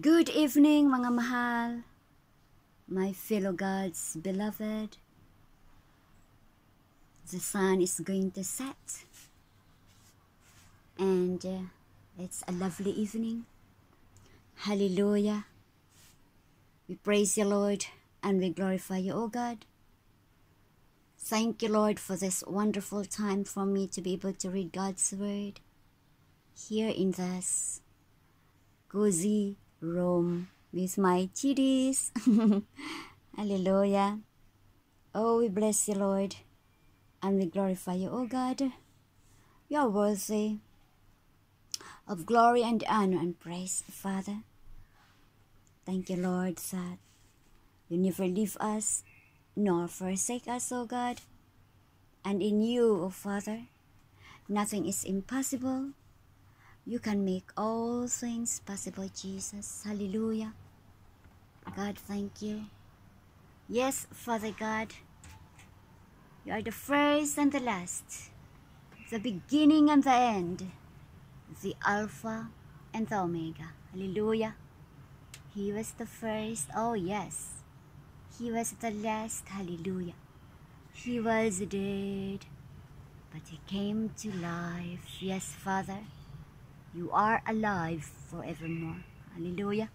Good evening mga mahal, my fellow gods beloved. The sun is going to set and uh, it's a lovely evening. Hallelujah. We praise you, Lord, and we glorify you, O God. Thank you, Lord, for this wonderful time for me to be able to read God's word here in this cozy room with my chitties. Hallelujah. Oh, we bless you, Lord, and we glorify you, oh God. You are worthy of glory and honor and praise, Father. Thank you, Lord, that you never leave us nor forsake us, O God. And in you, O Father, nothing is impossible. You can make all things possible, Jesus. Hallelujah. God, thank you. Yes, Father God, you are the first and the last, the beginning and the end, the Alpha and the Omega. Hallelujah. He was the first. Oh, yes. He was the last. Hallelujah. He was dead, but he came to life. Yes, Father. You are alive forevermore. Hallelujah.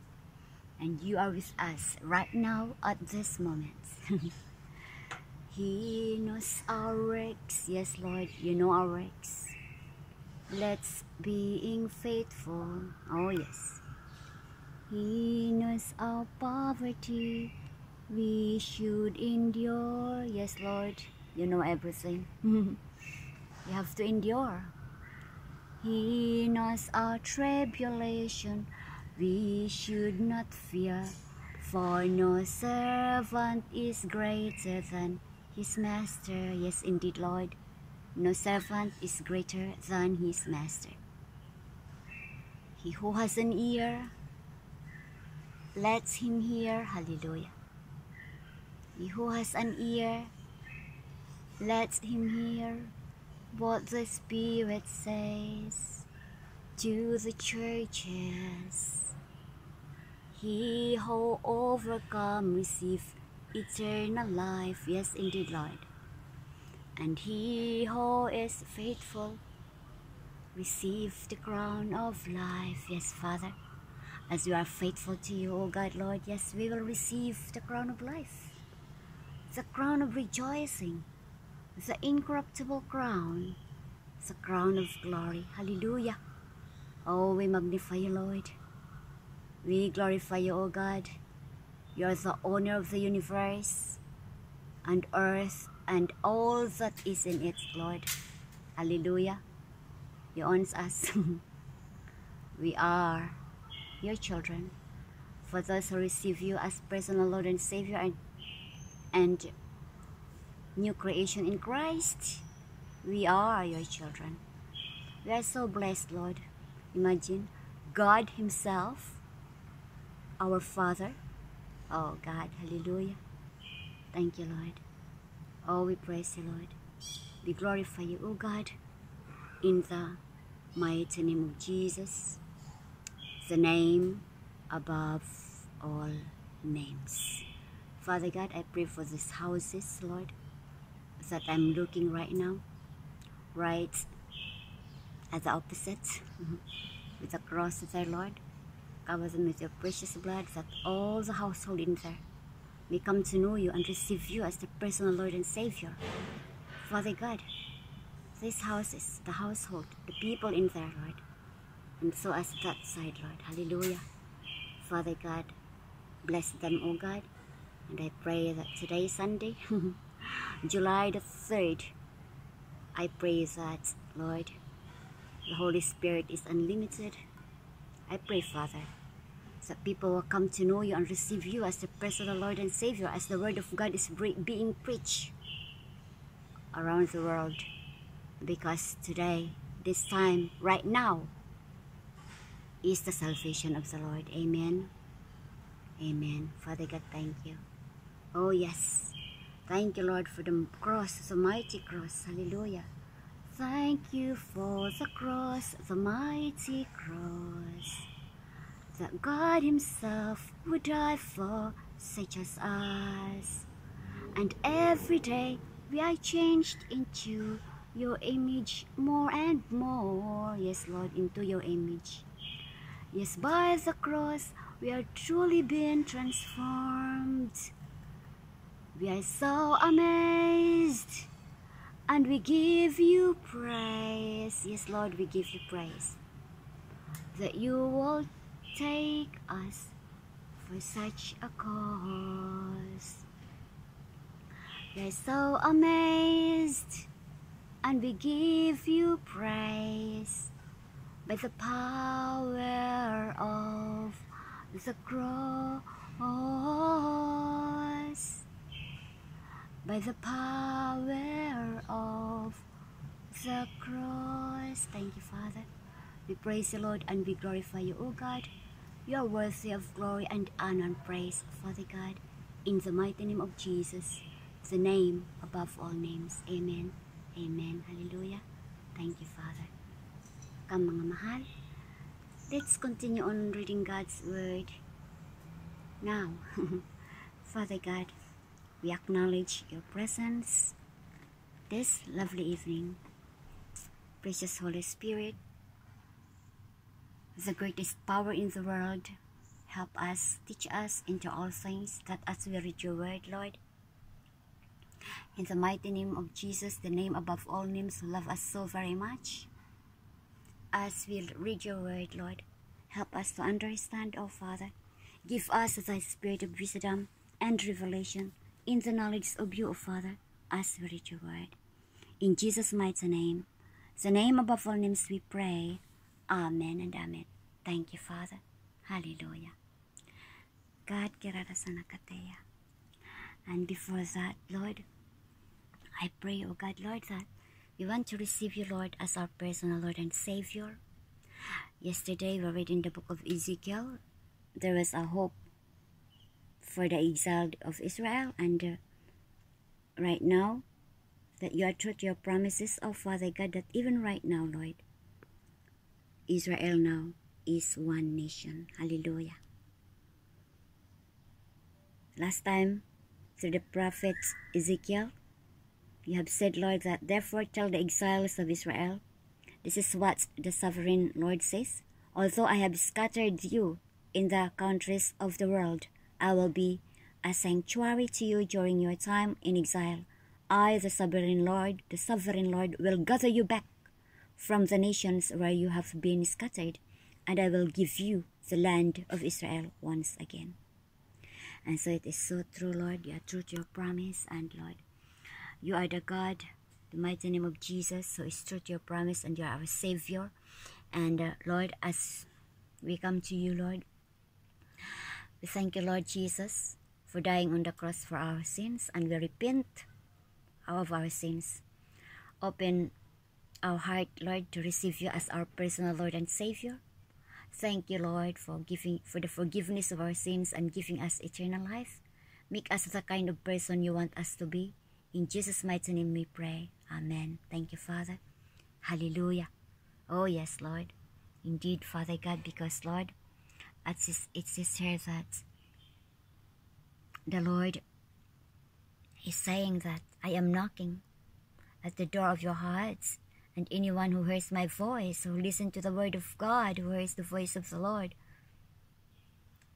And you are with us right now at this moment. he knows our works. Yes, Lord, you know our works. Let's being faithful. Oh, yes. He knows our poverty. We should endure. Yes, Lord, you know everything. you have to endure. He knows our tribulation, we should not fear, for no servant is greater than his master. Yes, indeed, Lord, no servant is greater than his master. He who has an ear, let him hear. Hallelujah. He who has an ear, let him hear what the Spirit says to the churches. He who overcome receive eternal life. Yes, indeed, Lord. And he who is faithful receive the crown of life. Yes, Father. As we are faithful to you, O God, Lord, yes, we will receive the crown of life. The crown of rejoicing the incorruptible crown, the crown of glory. Hallelujah. Oh, we magnify you, Lord. We glorify you, O God. You are the owner of the universe and earth and all that is in it, Lord. Hallelujah. You own us. we are your children. For those who receive you as personal Lord and Savior and, and new creation in Christ. We are your children. We are so blessed, Lord. Imagine God Himself, our Father. Oh, God, hallelujah. Thank you, Lord. Oh, we praise you, Lord. We glorify you, oh God, in the mighty name of Jesus, the name above all names. Father God, I pray for these houses, Lord that I'm looking right now right at the opposite mm-hmm. with the cross there Lord. Cover them with your precious blood that all the household in there may come to know you and receive you as the personal Lord and Savior. Father God these houses the household the people in there Lord and so as that side Lord. Hallelujah. Father God bless them oh God. And I pray that today Sunday July the 3rd, I pray that, Lord, the Holy Spirit is unlimited. I pray, Father, that people will come to know you and receive you as the personal Lord and Savior as the Word of God is being preached around the world. Because today, this time, right now, is the salvation of the Lord. Amen. Amen. Father God, thank you. Oh, yes. Thank you, Lord, for the cross, the mighty cross. Hallelujah. Thank you for the cross, the mighty cross. that God Himself would die for such as us. And every day we are changed into your image more and more. Yes, Lord, into your image. Yes, by the cross we are truly being transformed. We are so amazed and we give you praise. Yes, Lord, we give you praise that you will take us for such a cause. We are so amazed and we give you praise by the power of the cross. By the power of the cross. Thank you, Father. We praise you, Lord, and we glorify you, O God. You are worthy of glory and honor and praise, Father God, in the mighty name of Jesus, the name above all names. Amen. Amen. Hallelujah. Thank you, Father. Come, mga mahal. Let's continue on reading God's Word. Now, Father God, we acknowledge your presence this lovely evening. Precious Holy Spirit, the greatest power in the world, help us, teach us into all things, that as we read your word, Lord, in the mighty name of Jesus, the name above all names, who love us so very much, as we read your word, Lord, help us to understand, oh Father. Give us thy spirit of wisdom and revelation in the knowledge of you, O Father, as we read your word. In Jesus' mighty name, the name above all names we pray. Amen and amen. Thank you, Father. Hallelujah. God, kirara sanakateya. And before that, Lord, I pray, O God, Lord, that we want to receive you, Lord, as our personal Lord and Savior. Yesterday, we read in the book of Ezekiel, there was a hope for the exiled of Israel, and uh, right now, that you are true to your promises, oh Father God, that even right now, Lord, Israel now is one nation. Hallelujah. Last time, through the prophet Ezekiel, you have said, Lord, that therefore tell the exiles of Israel, this is what the sovereign Lord says, although I have scattered you in the countries of the world, I will be a sanctuary to you during your time in exile. I, the sovereign Lord, the sovereign Lord, will gather you back from the nations where you have been scattered, and I will give you the land of Israel once again. And so it is so true, Lord. You are true to your promise, and Lord, you are the God, the mighty name of Jesus, so it's true to your promise, and you are our Savior. And uh, Lord, as we come to you, Lord, we thank you, Lord Jesus, for dying on the cross for our sins, and we repent of our sins. Open our heart, Lord, to receive you as our personal Lord and Savior. Thank you, Lord, for giving for the forgiveness of our sins and giving us eternal life. Make us the kind of person you want us to be. In Jesus' mighty name we pray. Amen. Thank you, Father. Hallelujah. Oh, yes, Lord. Indeed, Father God, because, Lord, it says here that the Lord is saying that I am knocking at the door of your hearts, and anyone who hears my voice, who listens to the word of God, who hears the voice of the Lord,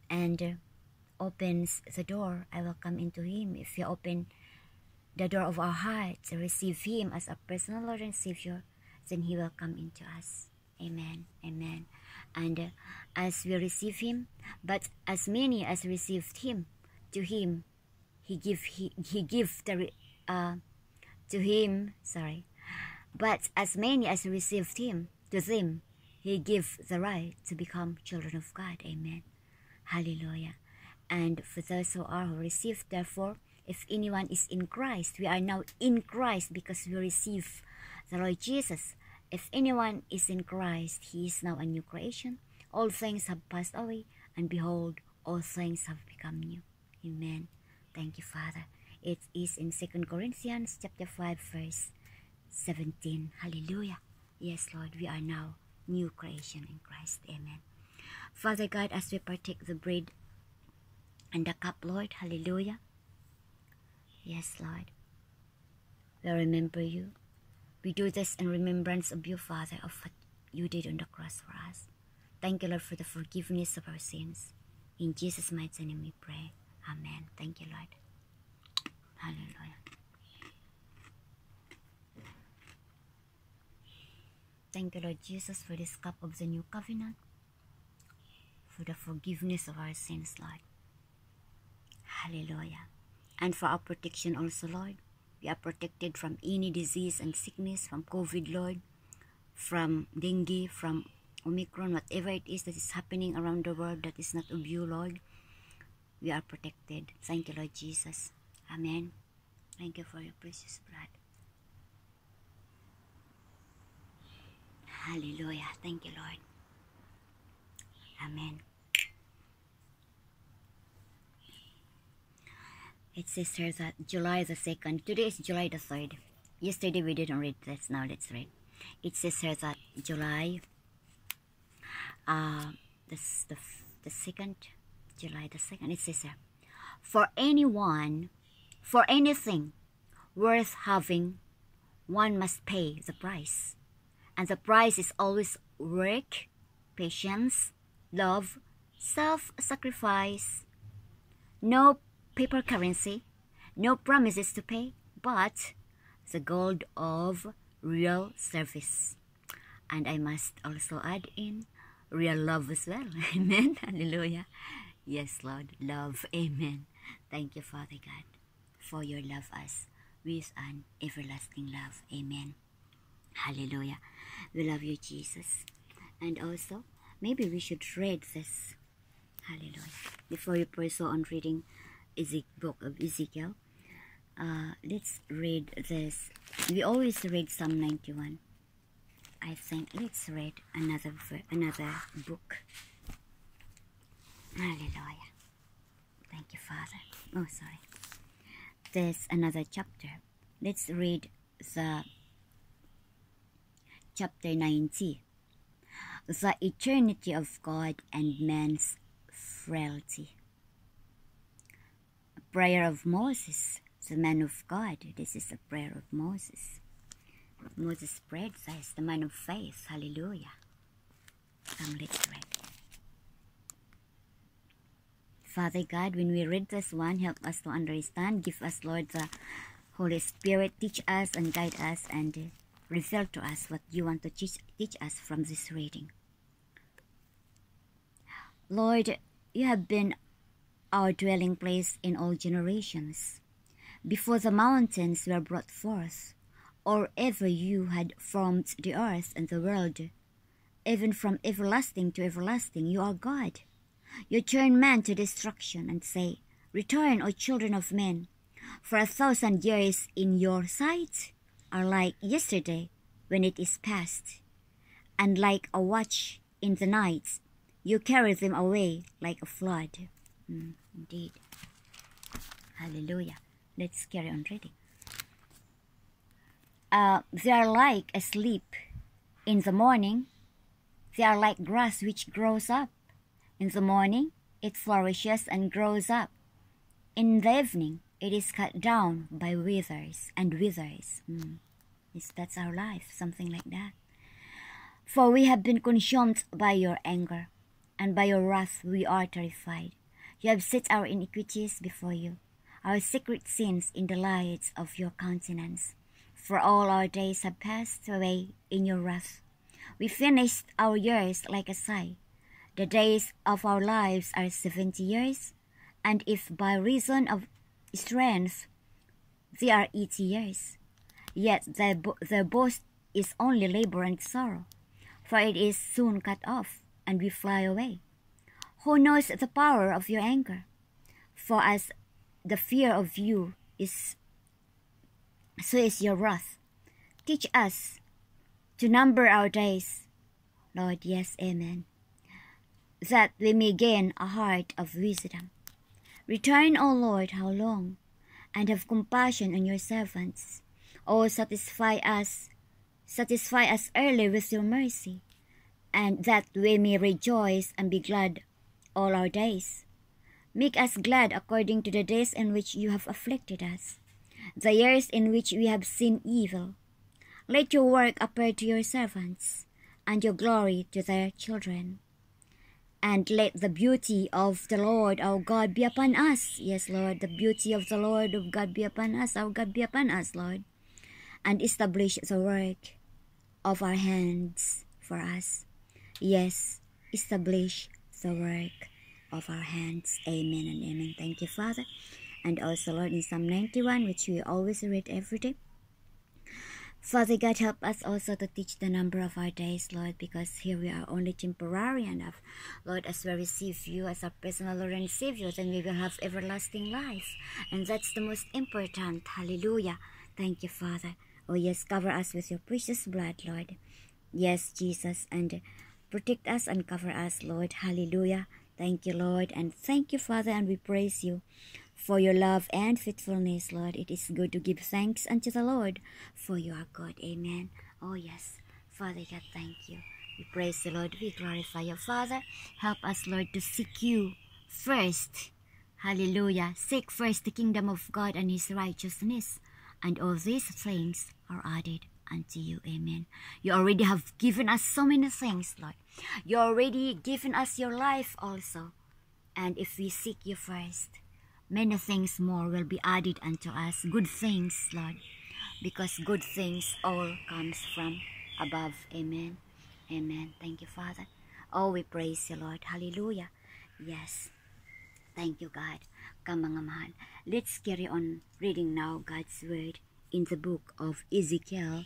and uh, opens the door, I will come into him. If you open the door of our hearts receive him as a personal Lord and Savior, then he will come into us. Amen. Amen and as we receive him but as many as received him to him he give he, he give the uh, to him sorry but as many as received him to them he give the right to become children of god. Amen. Hallelujah. And for those who are who received therefore if anyone is in christ we are now in christ because we receive the lord jesus if anyone is in Christ, he is now a new creation. All things have passed away, and behold, all things have become new. Amen. Thank you, Father. It is in 2 Corinthians chapter 5, verse 17. Hallelujah. Yes, Lord, we are now new creation in Christ. Amen. Father God, as we partake the bread and the cup, Lord, hallelujah. Yes, Lord. We remember you. We do this in remembrance of you, Father, of what you did on the cross for us. Thank you, Lord, for the forgiveness of our sins. In Jesus' mighty name we pray. Amen. Thank you, Lord. Hallelujah. Thank you, Lord Jesus, for this cup of the new covenant, for the forgiveness of our sins, Lord. Hallelujah. And for our protection also, Lord. We are protected from any disease and sickness, from COVID, Lord, from dengue, from Omicron, whatever it is that is happening around the world that is not of you, Lord. We are protected. Thank you, Lord Jesus. Amen. Thank you for your precious blood. Hallelujah. Thank you, Lord. Amen. It says here that July the 2nd. Today is July the 3rd. Yesterday we didn't read this. Now let's read. It says here that July uh, this, the, the 2nd, July the 2nd. It says here, For anyone, for anything worth having, one must pay the price. And the price is always work, patience, love, self-sacrifice, no paper currency, no promises to pay, but the gold of real service. And I must also add in real love as well. Amen. Hallelujah. Yes, Lord. Love. Amen. Thank you, Father God, for your love us with an everlasting love. Amen. Hallelujah. We love you, Jesus. And also, maybe we should read this. Hallelujah. Before we pursue on reading book of Ezekiel, uh, let's read this. We always read Psalm 91. I think let's read another another book. Hallelujah. Thank you, Father. Oh, sorry. There's another chapter. Let's read the chapter 90. The eternity of God and man's frailty prayer of Moses, the man of God. This is the prayer of Moses. Moses prayed, says the man of faith. Hallelujah. Come, let's read. Father God, when we read this one, help us to understand. Give us, Lord, the Holy Spirit. Teach us and guide us and reveal to us what you want to teach, teach us from this reading. Lord, you have been our dwelling place in all generations. Before the mountains were brought forth, or ever you had formed the earth and the world, even from everlasting to everlasting, you are God. You turn man to destruction and say, Return, O children of men, for a thousand years in your sight are like yesterday when it is past, and like a watch in the night, you carry them away like a flood. Mm, indeed. Hallelujah. Let's carry on reading. Uh, they are like asleep in the morning. They are like grass which grows up. In the morning, it flourishes and grows up. In the evening, it is cut down by withers and withers. Mm. Yes, that's our life, something like that. For we have been consumed by your anger, and by your wrath we are terrified. You have set our iniquities before you, our secret sins in the light of your countenance. For all our days have passed away in your wrath. We finished our years like a sigh. The days of our lives are seventy years, and if by reason of strength they are eighty years, yet their, bo- their boast is only labor and sorrow, for it is soon cut off, and we fly away. Who knows the power of your anger? For as the fear of you is, so is your wrath. Teach us to number our days. Lord, yes, amen. That we may gain a heart of wisdom. Return, O Lord, how long? And have compassion on your servants. O satisfy us, satisfy us early with your mercy and that we may rejoice and be glad all our days. Make us glad according to the days in which you have afflicted us, the years in which we have seen evil. Let your work appear to your servants, and your glory to their children. And let the beauty of the Lord our God be upon us. Yes, Lord, the beauty of the Lord of God be upon us, our God be upon us, Lord. And establish the work of our hands for us. Yes, establish the work of our hands. Amen and amen. Thank you, Father. And also, Lord, in Psalm 91, which we always read every day. Father God, help us also to teach the number of our days, Lord, because here we are only temporary enough. Lord, as we receive you as our personal Lord and Savior, then we will have everlasting life. And that's the most important. Hallelujah. Thank you, Father. Oh, yes, cover us with your precious blood, Lord. Yes, Jesus, and protect us and cover us, Lord. Hallelujah. Thank you, Lord, and thank you, Father, and we praise you for your love and faithfulness, Lord. It is good to give thanks unto the Lord, for you are good. Amen. Oh, yes. Father God, thank you. We praise the Lord. We glorify your Father. Help us, Lord, to seek you first. Hallelujah. Seek first the kingdom of God and his righteousness, and all these things are added unto you. Amen. You already have given us so many things, Lord. You already given us your life also. And if we seek you first, many things more will be added unto us. Good things, Lord. Because good things all comes from above. Amen. Amen. Thank you, Father. Oh, we praise you, Lord. Hallelujah. Yes. Thank you, God. Come. Let's carry on reading now God's Word in the book of Ezekiel,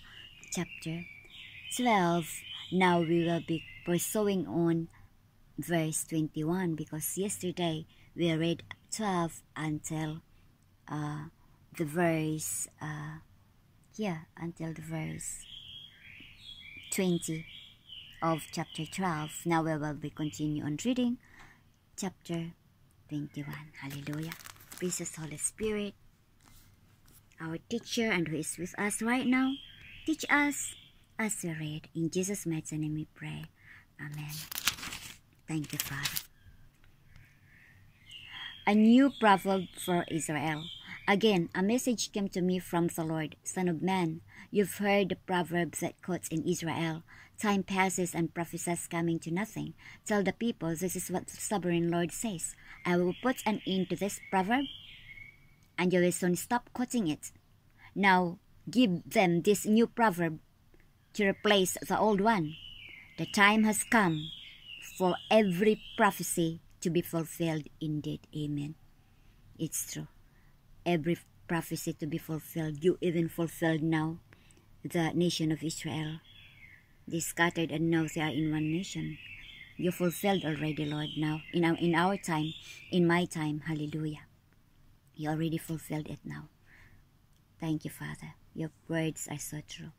chapter 12. Now we will be pursuing on verse 21 because yesterday we read 12 until uh, the verse, uh, yeah, until the verse 20 of chapter 12. Now we will be continue on reading chapter 21. Hallelujah. Precious Holy Spirit, our teacher and who is with us right now, teach us as we read. In Jesus' mighty name we pray. Amen. Thank you, Father. A new proverb for Israel. Again, a message came to me from the Lord, Son of man. You've heard the proverb that quotes in Israel. Time passes and prophecies coming to nothing. Tell the people this is what the sovereign Lord says. I will put an end to this proverb, and you will soon stop quoting it. Now give them this new proverb to replace the old one. The time has come for every prophecy to be fulfilled indeed. Amen. It's true. Every prophecy to be fulfilled. You even fulfilled now the nation of Israel. They scattered and now they are in one nation. You fulfilled already, Lord, now. In our, in our time, in my time, hallelujah. You already fulfilled it now. Thank you, Father. Your words are so true.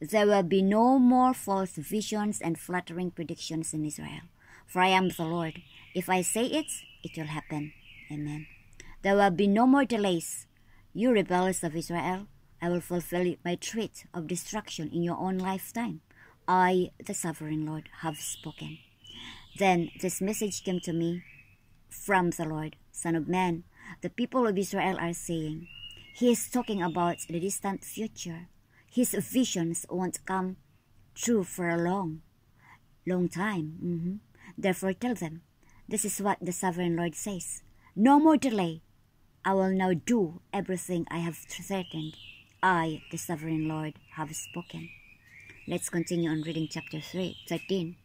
There will be no more false visions and flattering predictions in Israel. For I am the Lord. If I say it, it will happen. Amen. There will be no more delays. You rebels of Israel, I will fulfill my threat of destruction in your own lifetime. I, the sovereign Lord, have spoken. Then this message came to me from the Lord, Son of Man. The people of Israel are saying, He is talking about the distant future his visions won't come true for a long, long time. Mm-hmm. Therefore, tell them, this is what the sovereign Lord says No more delay. I will now do everything I have threatened. I, the sovereign Lord, have spoken. Let's continue on reading chapter 3, 13.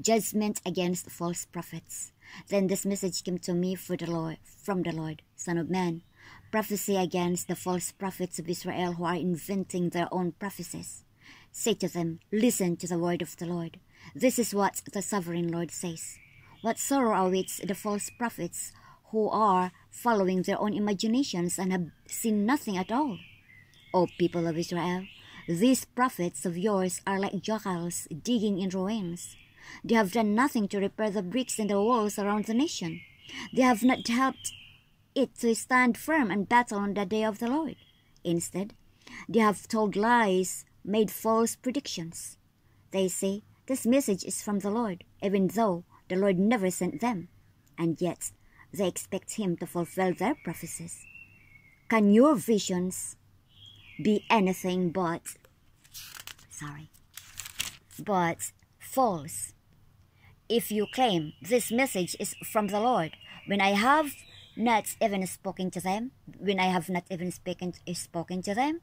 Judgment against false prophets. Then this message came to me the Lord, from the Lord, Son of Man prophecy against the false prophets of Israel who are inventing their own prophecies. Say to them, Listen to the word of the Lord. This is what the sovereign Lord says. What sorrow awaits the false prophets who are following their own imaginations and have seen nothing at all. O people of Israel, these prophets of yours are like jackals digging in ruins. They have done nothing to repair the bricks in the walls around the nation. They have not helped it to stand firm and battle on the day of the Lord. Instead, they have told lies, made false predictions. They say, this message is from the Lord, even though the Lord never sent them, and yet they expect Him to fulfill their prophecies. Can your visions be anything but, sorry, but false? If you claim this message is from the Lord, when I have not even spoken to them, when I have not even spoken, spoken to them,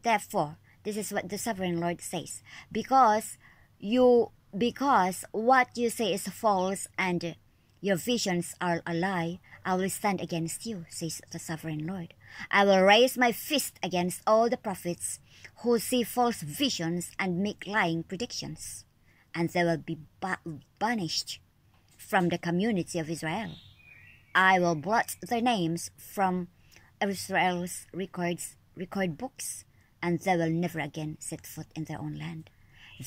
therefore, this is what the sovereign Lord says. Because you because what you say is false and your visions are a lie, I will stand against you, says the sovereign Lord. I will raise my fist against all the prophets who see false visions and make lying predictions, and they will be banished from the community of Israel. I will blot their names from Israel's records, record books, and they will never again set foot in their own land.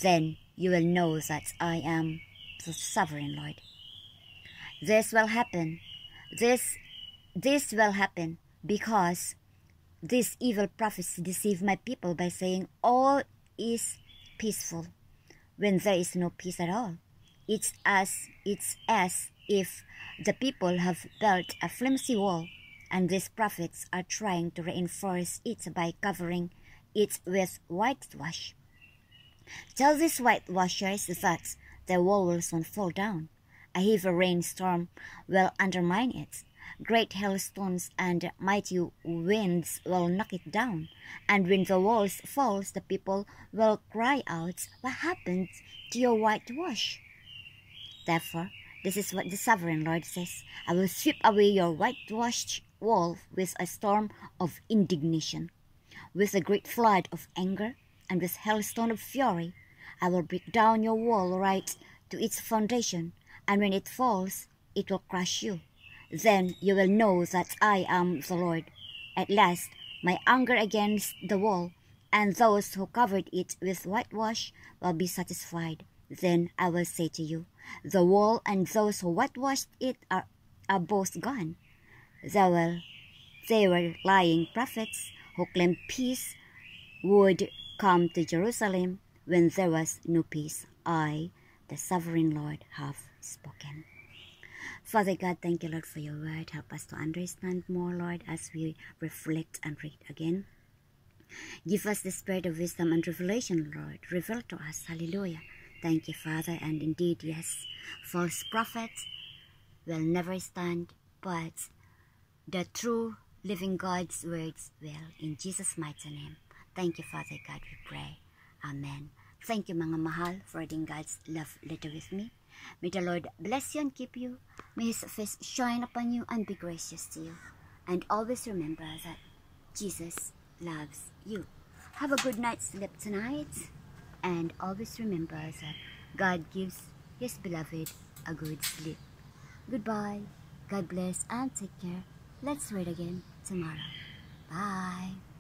Then you will know that I am the sovereign Lord. This will happen. This this will happen because this evil prophecy deceived my people by saying all is peaceful when there is no peace at all. It's as it's as if the people have built a flimsy wall and these prophets are trying to reinforce it by covering it with whitewash. Tell these whitewashers that the wall will soon fall down. A heavy rainstorm will undermine it. Great hailstones and mighty winds will knock it down. And when the walls falls, the people will cry out, What happened to your whitewash? Therefore, this is what the sovereign Lord says. I will sweep away your whitewashed wall with a storm of indignation, with a great flood of anger, and with hailstone of fury. I will break down your wall right to its foundation, and when it falls, it will crush you. Then you will know that I am the Lord. At last, my anger against the wall and those who covered it with whitewash will be satisfied. Then I will say to you, The wall and those who whitewashed it are, are both gone. They, will, they were lying prophets who claimed peace would come to Jerusalem when there was no peace. I, the sovereign Lord, have spoken. Father God, thank you, Lord, for your word. Help us to understand more, Lord, as we reflect and read again. Give us the spirit of wisdom and revelation, Lord. Reveal to us. Hallelujah. Thank you, Father. And indeed, yes, false prophets will never stand, but the true living God's words will. In Jesus' mighty name. Thank you, Father God, we pray. Amen. Thank you, mga mahal, for reading God's love letter with me. May the Lord bless you and keep you. May His face shine upon you and be gracious to you. And always remember that Jesus loves you. Have a good night's sleep tonight. And always remember that God gives His beloved a good sleep. Goodbye. God bless and take care. Let's read again tomorrow. Bye.